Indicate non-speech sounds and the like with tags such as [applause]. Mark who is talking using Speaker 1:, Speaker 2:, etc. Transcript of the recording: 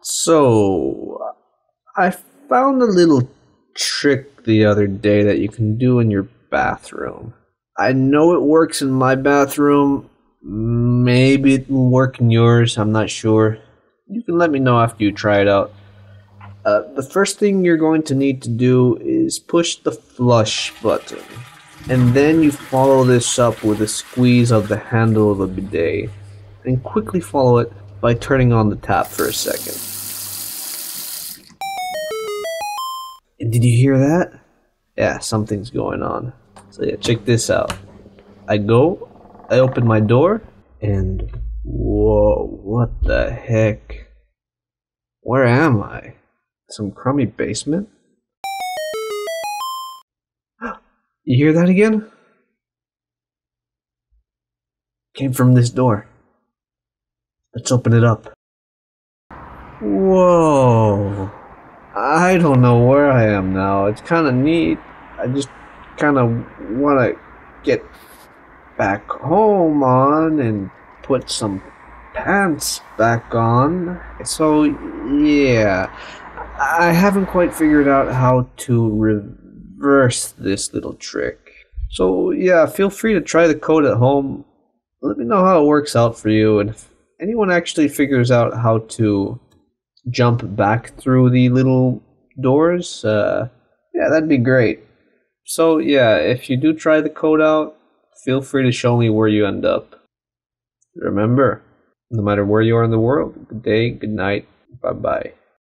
Speaker 1: So, I found a little trick the other day that you can do in your bathroom. I know it works in my bathroom. Maybe it will work in yours. I'm not sure. You can let me know after you try it out. Uh, the first thing you're going to need to do is push the flush button. And then you follow this up with a squeeze of the handle of the bidet. And quickly follow it by turning on the tap for a second. Did you hear that? Yeah, something's going on. So yeah, check this out. I go, I open my door, and whoa, what the heck? Where am I? Some crummy basement? [gasps] You hear that again? Came from this door. Let's open it up. Whoa. I don't know where I am now. It's kind of neat. I just kind of want to get back home on and put some pants back on. So, yeah. I haven't quite figured out how to reverse this little trick. So, yeah, feel free to try the code at home. Let me know how it works out for you. And if anyone actually figures out how to jump back through the little doors, uh, yeah, that'd be great. So, yeah, if you do try the code out, feel free to show me where you end up. Remember, no matter where you are in the world, good day, good night, bye bye.